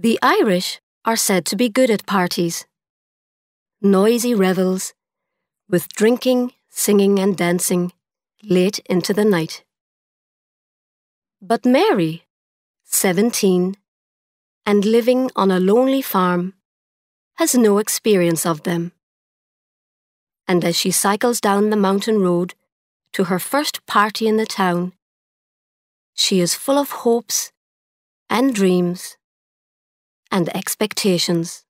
The Irish are said to be good at parties. Noisy revels, with drinking, singing, and dancing late into the night. But Mary, 17, and living on a lonely farm, has no experience of them. And as she cycles down the mountain road to her first party in the town, she is full of hopes and dreams and expectations.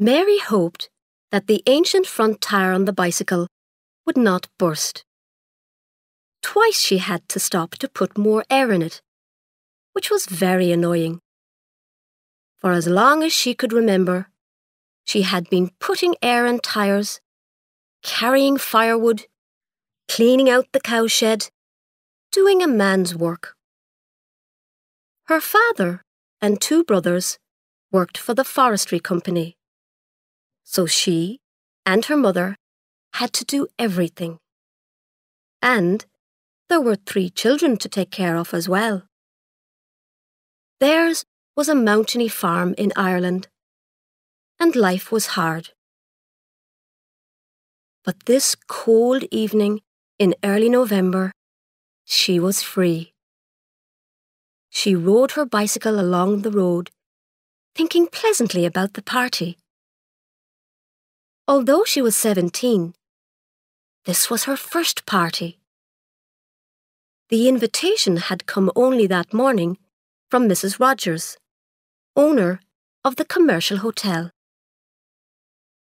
Mary hoped that the ancient front tire on the bicycle would not burst. Twice she had to stop to put more air in it, which was very annoying. For as long as she could remember, she had been putting air in tires, carrying firewood, cleaning out the cowshed, doing a man's work. Her father and two brothers worked for the forestry company so she and her mother had to do everything. And there were three children to take care of as well. Theirs was a mountainy farm in Ireland, and life was hard. But this cold evening in early November, she was free. She rode her bicycle along the road, thinking pleasantly about the party Although she was 17, this was her first party. The invitation had come only that morning from Mrs. Rogers, owner of the commercial hotel.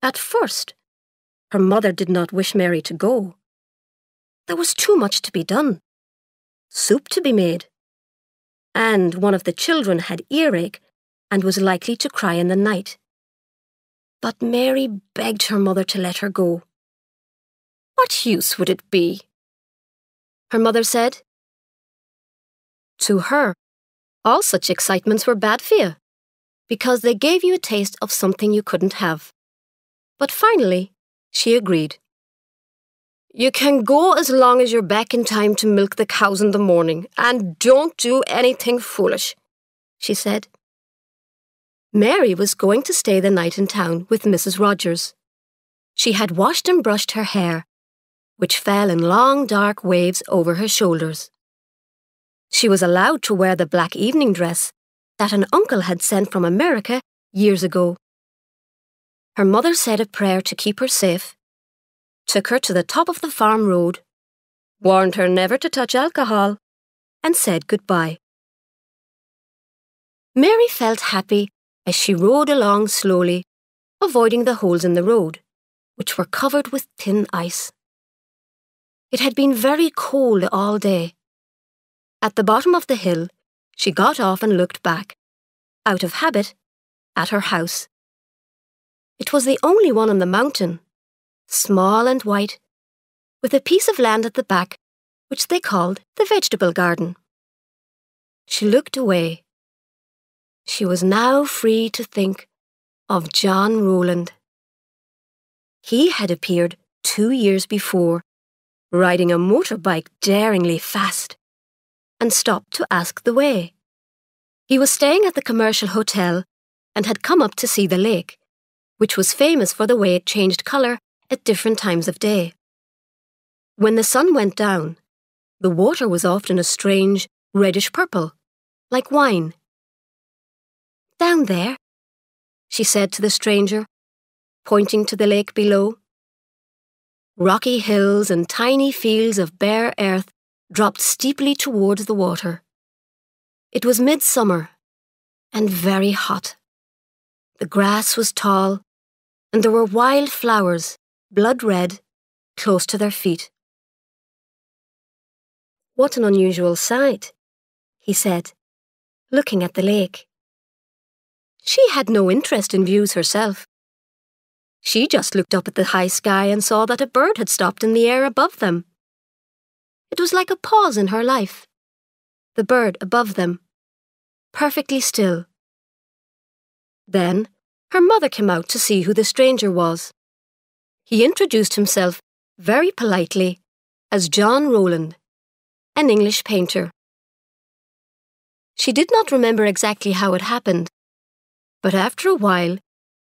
At first, her mother did not wish Mary to go. There was too much to be done, soup to be made, and one of the children had earache and was likely to cry in the night. But Mary begged her mother to let her go. What use would it be? Her mother said. To her, all such excitements were bad for you, because they gave you a taste of something you couldn't have. But finally, she agreed. You can go as long as you're back in time to milk the cows in the morning, and don't do anything foolish, she said. Mary was going to stay the night in town with Mrs. Rogers. She had washed and brushed her hair, which fell in long dark waves over her shoulders. She was allowed to wear the black evening dress that an uncle had sent from America years ago. Her mother said a prayer to keep her safe, took her to the top of the farm road, warned her never to touch alcohol, and said goodbye. Mary felt happy as she rode along slowly, avoiding the holes in the road, which were covered with thin ice. It had been very cold all day. At the bottom of the hill, she got off and looked back, out of habit, at her house. It was the only one on the mountain, small and white, with a piece of land at the back which they called the vegetable garden. She looked away she was now free to think of John Rowland. He had appeared two years before, riding a motorbike daringly fast, and stopped to ask the way. He was staying at the commercial hotel and had come up to see the lake, which was famous for the way it changed colour at different times of day. When the sun went down, the water was often a strange reddish purple, like wine. Down there, she said to the stranger, pointing to the lake below. Rocky hills and tiny fields of bare earth dropped steeply towards the water. It was midsummer and very hot. The grass was tall, and there were wild flowers, blood red, close to their feet. What an unusual sight, he said, looking at the lake. She had no interest in views herself. She just looked up at the high sky and saw that a bird had stopped in the air above them. It was like a pause in her life. The bird above them, perfectly still. Then her mother came out to see who the stranger was. He introduced himself very politely as John Rowland, an English painter. She did not remember exactly how it happened, but after a while,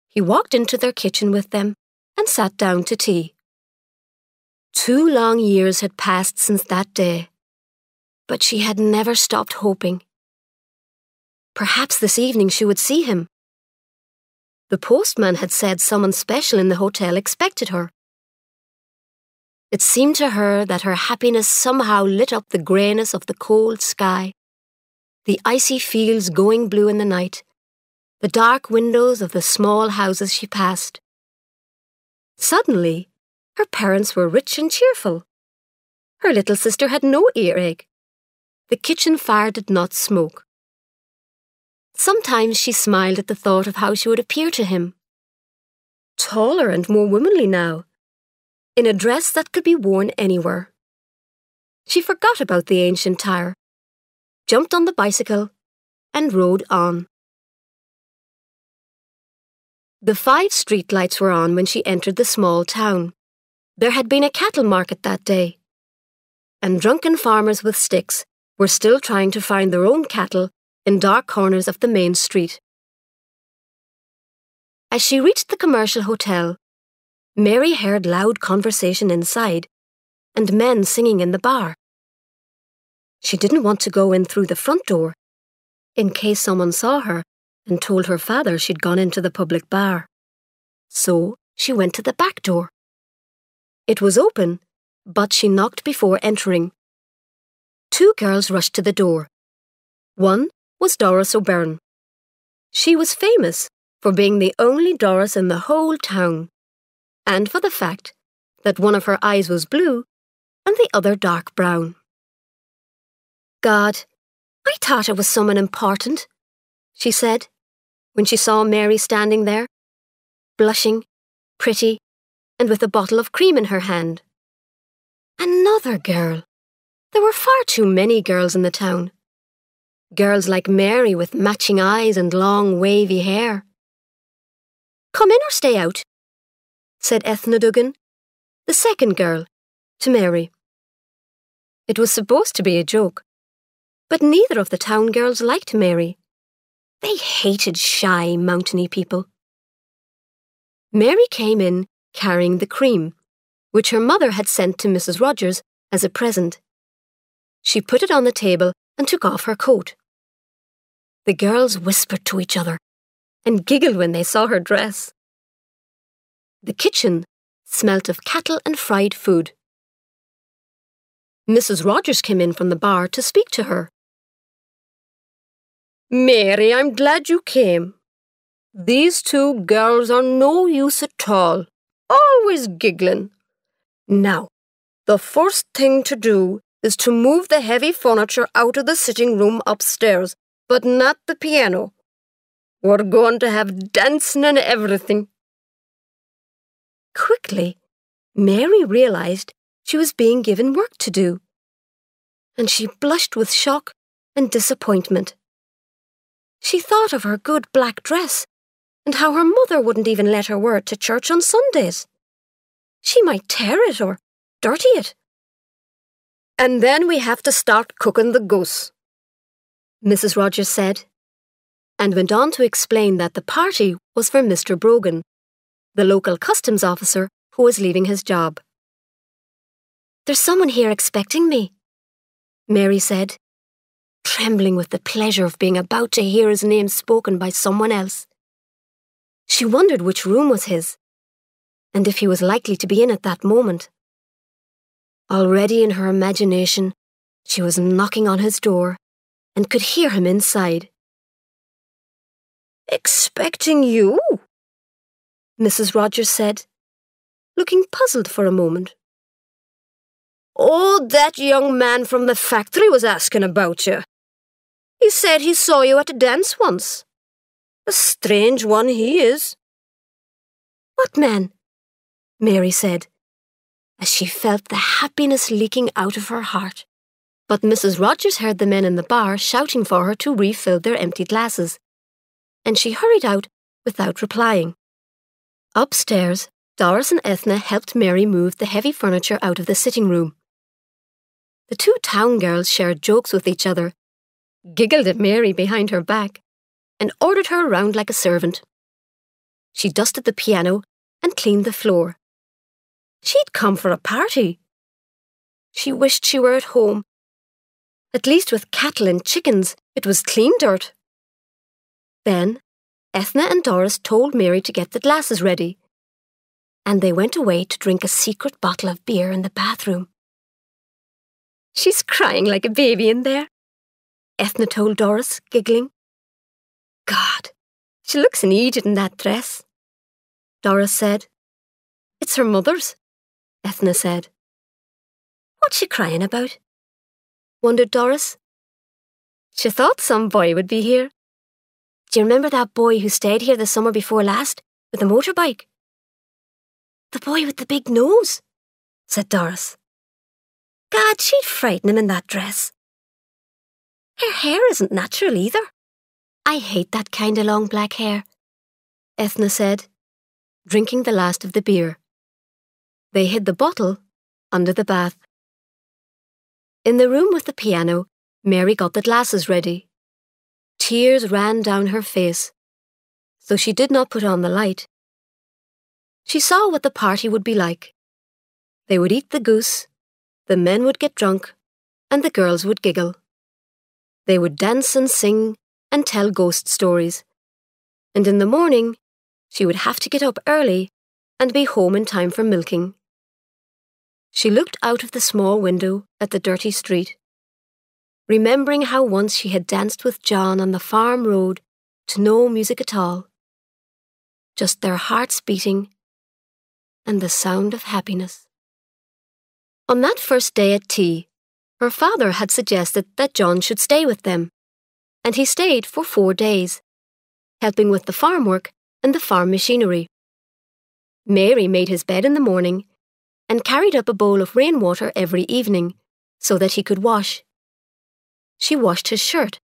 he walked into their kitchen with them and sat down to tea. Two long years had passed since that day, but she had never stopped hoping. Perhaps this evening she would see him. The postman had said someone special in the hotel expected her. It seemed to her that her happiness somehow lit up the greyness of the cold sky, the icy fields going blue in the night, the dark windows of the small houses she passed. Suddenly, her parents were rich and cheerful. Her little sister had no earache. The kitchen fire did not smoke. Sometimes she smiled at the thought of how she would appear to him. Taller and more womanly now, in a dress that could be worn anywhere. She forgot about the ancient tire, jumped on the bicycle, and rode on. The five street lights were on when she entered the small town. There had been a cattle market that day, and drunken farmers with sticks were still trying to find their own cattle in dark corners of the main street. As she reached the commercial hotel, Mary heard loud conversation inside and men singing in the bar. She didn't want to go in through the front door, in case someone saw her and told her father she'd gone into the public bar. So she went to the back door. It was open, but she knocked before entering. Two girls rushed to the door. One was Doris O'Byrne. She was famous for being the only Doris in the whole town, and for the fact that one of her eyes was blue and the other dark brown. God, I thought it was someone important, she said, when she saw Mary standing there, blushing, pretty, and with a bottle of cream in her hand. Another girl. There were far too many girls in the town. Girls like Mary with matching eyes and long, wavy hair. Come in or stay out, said Ethna Duggan, the second girl, to Mary. It was supposed to be a joke, but neither of the town girls liked Mary. They hated shy, mountainy people. Mary came in carrying the cream, which her mother had sent to Mrs. Rogers as a present. She put it on the table and took off her coat. The girls whispered to each other and giggled when they saw her dress. The kitchen smelt of cattle and fried food. Mrs. Rogers came in from the bar to speak to her. Mary, I'm glad you came. These two girls are no use at all, always giggling. Now, the first thing to do is to move the heavy furniture out of the sitting room upstairs, but not the piano. We're going to have dancing and everything. Quickly, Mary realized she was being given work to do, and she blushed with shock and disappointment. She thought of her good black dress and how her mother wouldn't even let her wear it to church on Sundays. She might tear it or dirty it. And then we have to start cooking the goose, Mrs. Rogers said, and went on to explain that the party was for Mr. Brogan, the local customs officer who was leaving his job. There's someone here expecting me, Mary said, trembling with the pleasure of being about to hear his name spoken by someone else. She wondered which room was his, and if he was likely to be in at that moment. Already in her imagination, she was knocking on his door and could hear him inside. Expecting you? Mrs. Rogers said, looking puzzled for a moment. Oh, that young man from the factory was asking about you. He said he saw you at a dance once. A strange one he is. What man? Mary said, as she felt the happiness leaking out of her heart. But Mrs. Rogers heard the men in the bar shouting for her to refill their empty glasses, and she hurried out without replying. Upstairs, Doris and Ethna helped Mary move the heavy furniture out of the sitting room. The two town girls shared jokes with each other, giggled at Mary behind her back, and ordered her around like a servant. She dusted the piano and cleaned the floor. She'd come for a party. She wished she were at home at least with cattle and chickens, it was clean dirt. Then, Ethna and Doris told Mary to get the glasses ready, and they went away to drink a secret bottle of beer in the bathroom. She's crying like a baby in there, Ethna told Doris, giggling. God, she looks an idiot in that dress, Doris said. It's her mother's, Ethna said. What's she crying about? wondered Doris. She thought some boy would be here. Do you remember that boy who stayed here the summer before last with a motorbike? The boy with the big nose, said Doris. God, she'd frighten him in that dress. Her hair isn't natural either. I hate that kind of long black hair, Ethna said, drinking the last of the beer. They hid the bottle under the bath. In the room with the piano, Mary got the glasses ready. Tears ran down her face, though she did not put on the light. She saw what the party would be like. They would eat the goose, the men would get drunk, and the girls would giggle. They would dance and sing and tell ghost stories. And in the morning, she would have to get up early and be home in time for milking. She looked out of the small window at the dirty street, remembering how once she had danced with John on the farm road to no music at all, just their hearts beating and the sound of happiness. On that first day at tea, her father had suggested that John should stay with them, and he stayed for four days, helping with the farm work and the farm machinery. Mary made his bed in the morning and carried up a bowl of rainwater every evening so that he could wash. She washed his shirt,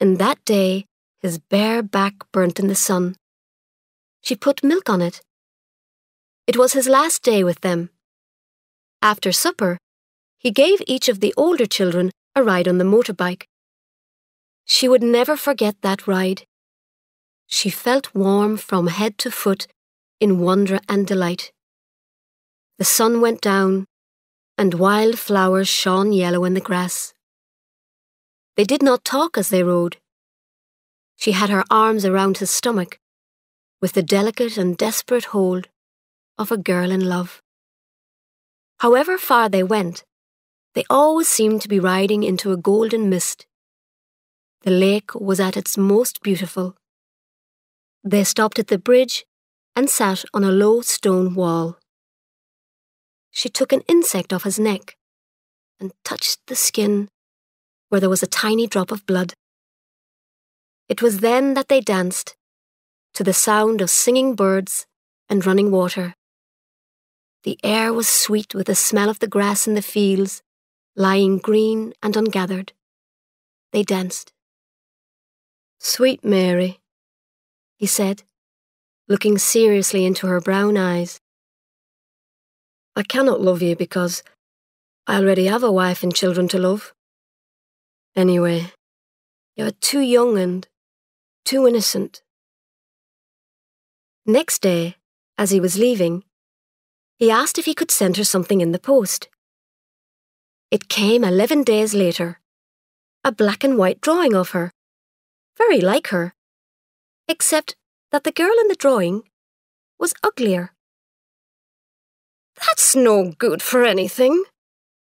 and that day his bare back burnt in the sun. She put milk on it. It was his last day with them. After supper, he gave each of the older children a ride on the motorbike. She would never forget that ride. She felt warm from head to foot in wonder and delight. The sun went down, and wild flowers shone yellow in the grass. They did not talk as they rode. She had her arms around his stomach, with the delicate and desperate hold of a girl in love. However far they went, they always seemed to be riding into a golden mist. The lake was at its most beautiful. They stopped at the bridge and sat on a low stone wall she took an insect off his neck and touched the skin where there was a tiny drop of blood. It was then that they danced to the sound of singing birds and running water. The air was sweet with the smell of the grass in the fields, lying green and ungathered. They danced. Sweet Mary, he said, looking seriously into her brown eyes. I cannot love you because I already have a wife and children to love. Anyway, you are too young and too innocent. Next day, as he was leaving, he asked if he could send her something in the post. It came eleven days later, a black and white drawing of her, very like her, except that the girl in the drawing was uglier. That's no good for anything,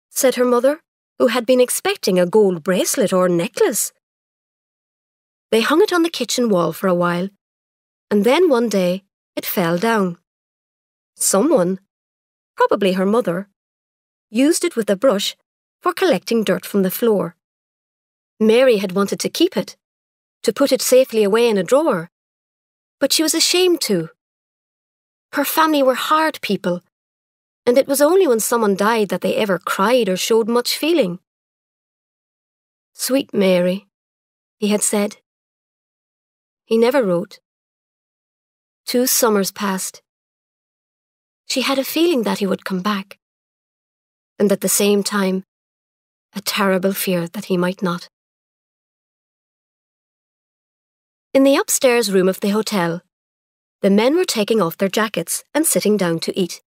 said her mother, who had been expecting a gold bracelet or necklace. They hung it on the kitchen wall for a while, and then one day it fell down. Someone, probably her mother, used it with a brush for collecting dirt from the floor. Mary had wanted to keep it, to put it safely away in a drawer, but she was ashamed to. Her family were hard people, and it was only when someone died that they ever cried or showed much feeling. Sweet Mary, he had said. He never wrote. Two summers passed. She had a feeling that he would come back, and at the same time, a terrible fear that he might not. In the upstairs room of the hotel, the men were taking off their jackets and sitting down to eat.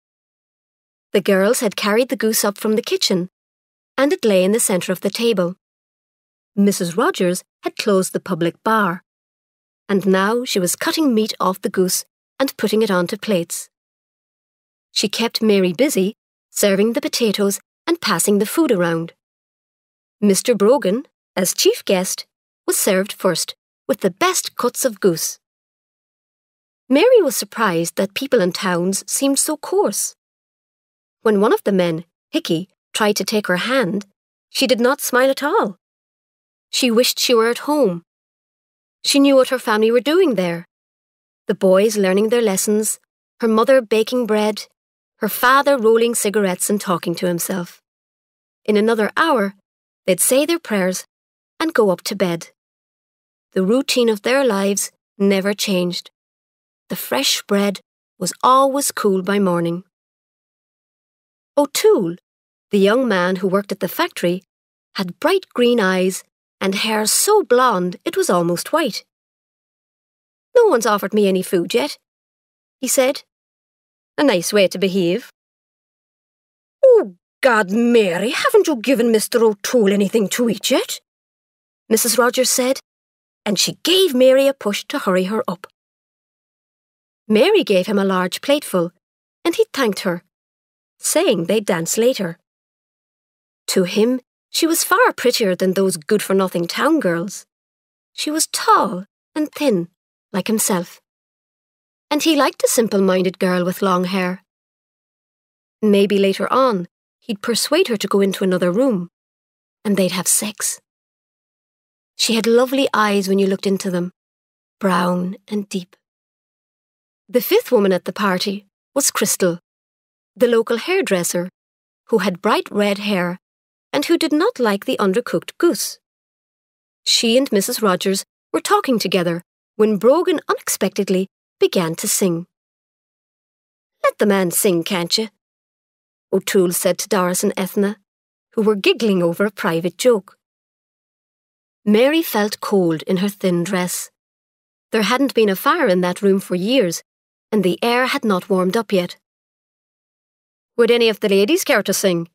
The girls had carried the goose up from the kitchen, and it lay in the centre of the table. Mrs. Rogers had closed the public bar, and now she was cutting meat off the goose and putting it onto plates. She kept Mary busy, serving the potatoes and passing the food around. Mr. Brogan, as chief guest, was served first with the best cuts of goose. Mary was surprised that people in towns seemed so coarse. When one of the men, Hickey, tried to take her hand, she did not smile at all. She wished she were at home. She knew what her family were doing there. The boys learning their lessons, her mother baking bread, her father rolling cigarettes and talking to himself. In another hour, they'd say their prayers and go up to bed. The routine of their lives never changed. The fresh bread was always cool by morning. O'Toole, the young man who worked at the factory, had bright green eyes and hair so blonde it was almost white. No one's offered me any food yet, he said. A nice way to behave. God, Mary, haven't you given Mr. O'Toole anything to eat yet? Mrs. Rogers said, and she gave Mary a push to hurry her up. Mary gave him a large plateful, and he thanked her saying they'd dance later. To him, she was far prettier than those good for nothing town girls. She was tall and thin, like himself. And he liked a simple minded girl with long hair. Maybe later on, he'd persuade her to go into another room, and they'd have sex. She had lovely eyes when you looked into them, brown and deep. The fifth woman at the party was Crystal, the local hairdresser, who had bright red hair and who did not like the undercooked goose. She and Mrs. Rogers were talking together when Brogan unexpectedly began to sing. Let the man sing, can't you? O'Toole said to Doris and Ethna, who were giggling over a private joke. Mary felt cold in her thin dress. There hadn't been a fire in that room for years, and the air had not warmed up yet. Would any of the ladies care to sing?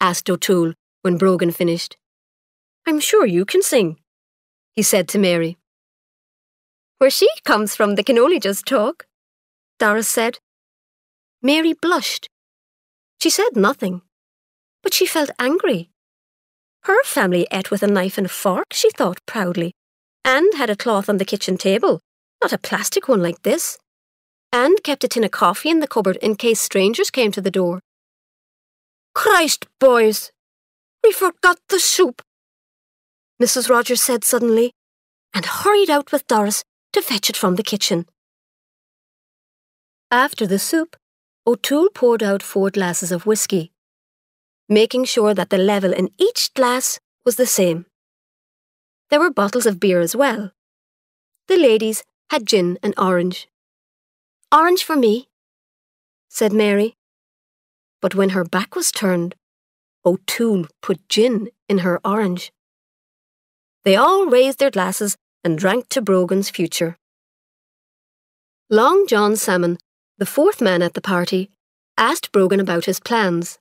asked O'Toole when Brogan finished. I'm sure you can sing, he said to Mary. Where she comes from, they can only just talk, Doris said. Mary blushed. She said nothing, but she felt angry. Her family ate with a knife and fork, she thought proudly, and had a cloth on the kitchen table, not a plastic one like this and kept a tin of coffee in the cupboard in case strangers came to the door. Christ, boys! We forgot the soup, Mrs. Rogers said suddenly, and hurried out with Doris to fetch it from the kitchen. After the soup, O'Toole poured out four glasses of whisky, making sure that the level in each glass was the same. There were bottles of beer as well. The ladies had gin and orange. Orange for me, said Mary. But when her back was turned, O'Toole put gin in her orange. They all raised their glasses and drank to Brogan's future. Long John Salmon, the fourth man at the party, asked Brogan about his plans,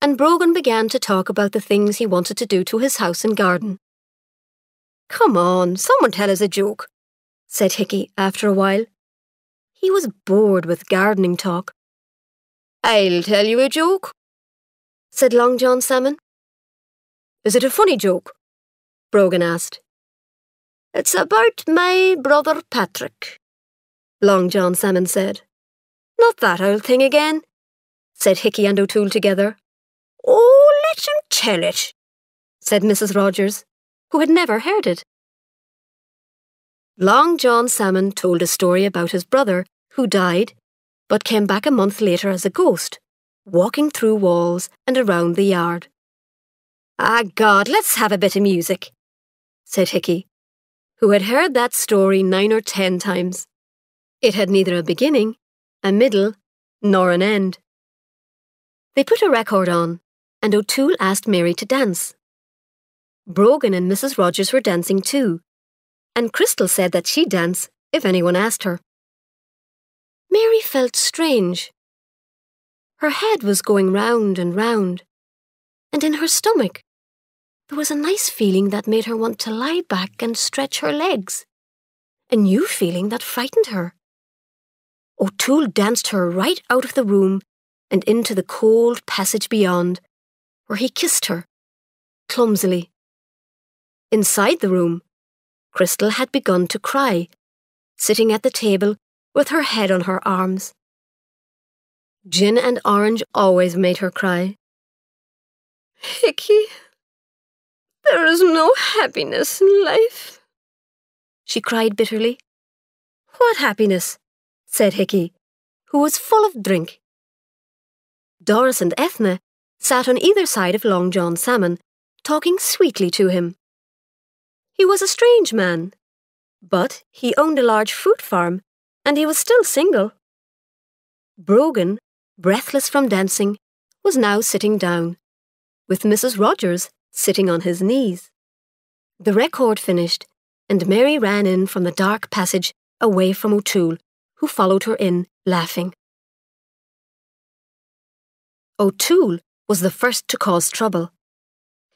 and Brogan began to talk about the things he wanted to do to his house and garden. Come on, someone tell us a joke, said Hickey after a while. He was bored with gardening talk. I'll tell you a joke, said Long John Salmon. Is it a funny joke? Brogan asked. It's about my brother Patrick, Long John Salmon said. Not that old thing again, said Hickey and O'Toole together. Oh, let him tell it, said Mrs. Rogers, who had never heard it. Long John Salmon told a story about his brother who died, but came back a month later as a ghost, walking through walls and around the yard. Ah, God, let's have a bit of music, said Hickey, who had heard that story nine or ten times. It had neither a beginning, a middle, nor an end. They put a record on, and O'Toole asked Mary to dance. Brogan and Mrs. Rogers were dancing too, and Crystal said that she'd dance if anyone asked her. Mary felt strange. Her head was going round and round, and in her stomach there was a nice feeling that made her want to lie back and stretch her legs, a new feeling that frightened her. O'Toole danced her right out of the room and into the cold passage beyond, where he kissed her, clumsily. Inside the room, Crystal had begun to cry, sitting at the table with her head on her arms. Gin and orange always made her cry. Hickey, there is no happiness in life, she cried bitterly. What happiness? Said Hickey, who was full of drink. Doris and Ethna sat on either side of Long John Salmon, talking sweetly to him. He was a strange man, but he owned a large fruit farm, and he was still single. Brogan, breathless from dancing, was now sitting down, with Mrs. Rogers sitting on his knees. The record finished, and Mary ran in from the dark passage away from O'Toole, who followed her in, laughing. O'Toole was the first to cause trouble.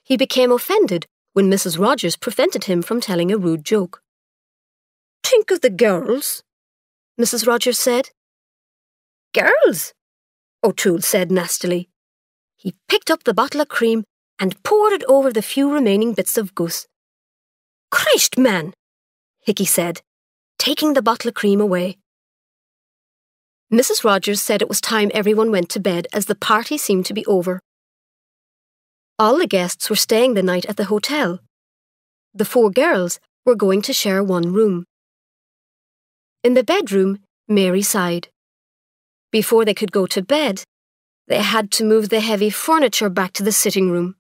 He became offended when Mrs. Rogers prevented him from telling a rude joke. Think of the girls, Mrs. Rogers said. Girls? O'Toole said nastily. He picked up the bottle of cream and poured it over the few remaining bits of goose. Christ, man, Hickey said, taking the bottle of cream away. Mrs. Rogers said it was time everyone went to bed as the party seemed to be over. All the guests were staying the night at the hotel. The four girls were going to share one room. In the bedroom, Mary sighed. Before they could go to bed, they had to move the heavy furniture back to the sitting room.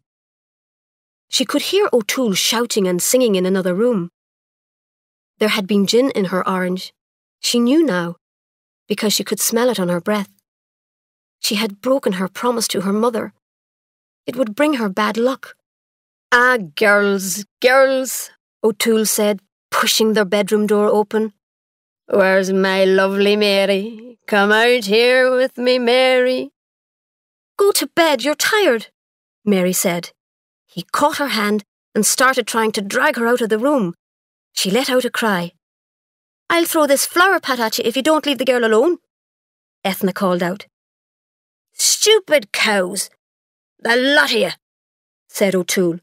She could hear O'Toole shouting and singing in another room. There had been gin in her orange. She knew now because she could smell it on her breath. She had broken her promise to her mother. It would bring her bad luck. Ah, girls, girls, O'Toole said, pushing their bedroom door open. Where's my lovely Mary? Come out here with me, Mary. Go to bed, you're tired, Mary said. He caught her hand and started trying to drag her out of the room. She let out a cry. I'll throw this flower pot at you if you don't leave the girl alone, Ethna called out. Stupid cows! The lot of you, said O'Toole.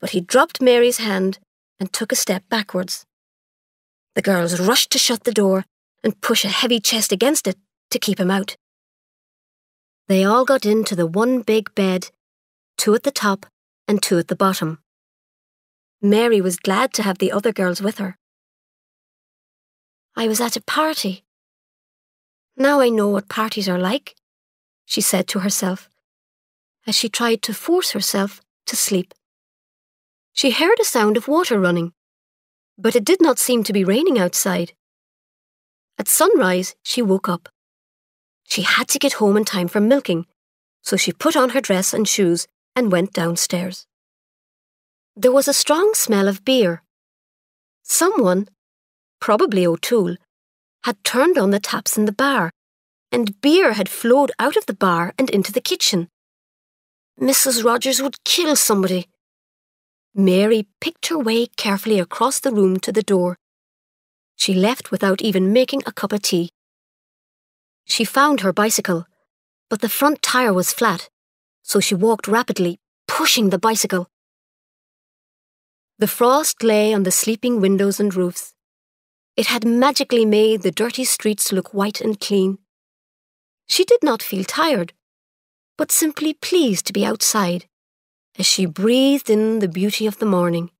But he dropped Mary's hand and took a step backwards. The girls rushed to shut the door and push a heavy chest against it to keep him out. They all got into the one big bed, two at the top and two at the bottom. Mary was glad to have the other girls with her. I was at a party. Now I know what parties are like, she said to herself, as she tried to force herself to sleep. She heard a sound of water running, but it did not seem to be raining outside. At sunrise, she woke up. She had to get home in time for milking, so she put on her dress and shoes and went downstairs. There was a strong smell of beer. Someone probably O'Toole, had turned on the taps in the bar, and beer had flowed out of the bar and into the kitchen. Mrs. Rogers would kill somebody. Mary picked her way carefully across the room to the door. She left without even making a cup of tea. She found her bicycle, but the front tire was flat, so she walked rapidly, pushing the bicycle. The frost lay on the sleeping windows and roofs. It had magically made the dirty streets look white and clean. She did not feel tired, but simply pleased to be outside as she breathed in the beauty of the morning.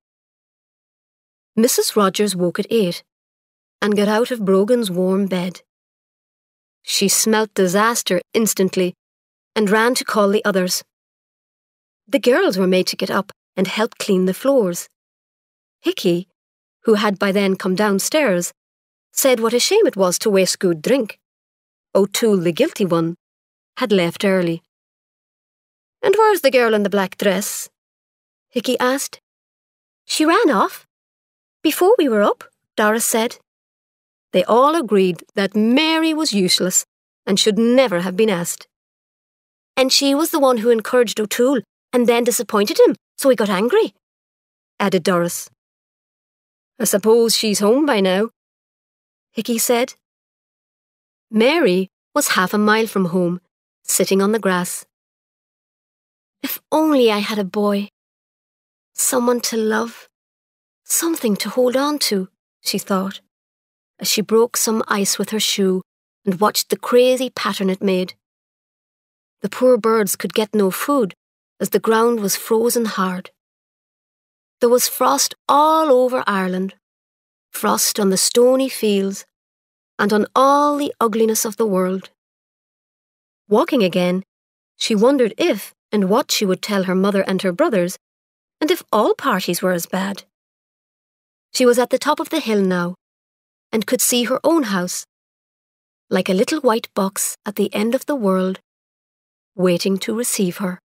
Mrs. Rogers woke at eight and got out of Brogan's warm bed. She smelt disaster instantly and ran to call the others. The girls were made to get up and help clean the floors. Hickey, who had by then come downstairs, said what a shame it was to waste good drink. O'Toole, the guilty one, had left early. And where's the girl in the black dress? Hickey asked. She ran off. Before we were up, Doris said. They all agreed that Mary was useless and should never have been asked. And she was the one who encouraged O'Toole and then disappointed him, so he got angry, added Doris. I suppose she's home by now, Hickey said. Mary was half a mile from home, sitting on the grass. If only I had a boy. Someone to love. Something to hold on to, she thought, as she broke some ice with her shoe and watched the crazy pattern it made. The poor birds could get no food, as the ground was frozen hard. There was frost all over Ireland, frost on the stony fields, and on all the ugliness of the world. Walking again, she wondered if and what she would tell her mother and her brothers, and if all parties were as bad. She was at the top of the hill now, and could see her own house, like a little white box at the end of the world, waiting to receive her.